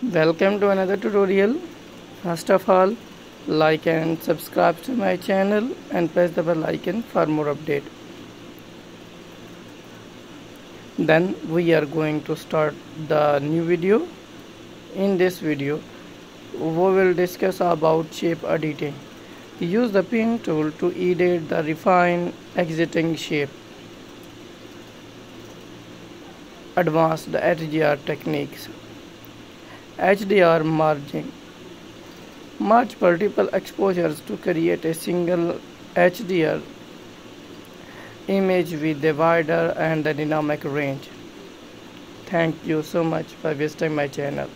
welcome to another tutorial. First of all like and subscribe to my channel and press the bell icon for more update. Then we are going to start the new video. In this video we will discuss about shape editing. Use the pen tool to edit the refine exiting shape. Advanced HDR techniques HDR merging merge multiple exposures to create a single HDR image with the wider and dynamic range. Thank you so much for visiting my channel.